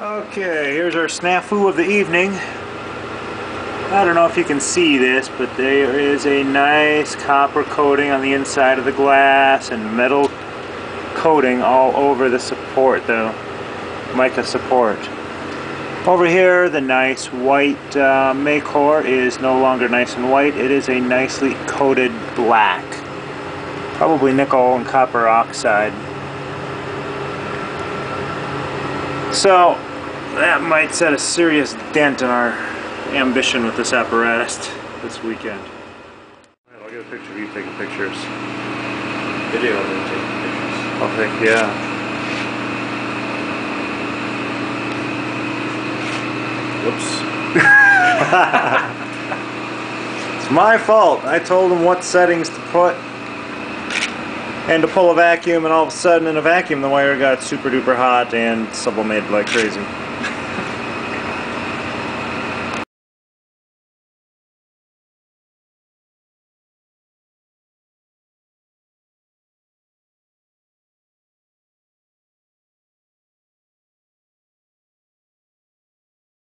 Okay, here's our snafu of the evening. I don't know if you can see this, but there is a nice copper coating on the inside of the glass and metal coating all over the support, the mica support. Over here, the nice white uh, Macor is no longer nice and white. It is a nicely coated black. Probably nickel and copper oxide. So, that might set a serious dent in our ambition with this apparatus this weekend. I'll get a picture of you taking pictures. Video of them taking pictures. Oh, I'll take, yeah. Whoops. It's my fault. I told him what settings to put and to pull a vacuum and all of a sudden in a vacuum the wire got super duper hot and sublimated like crazy.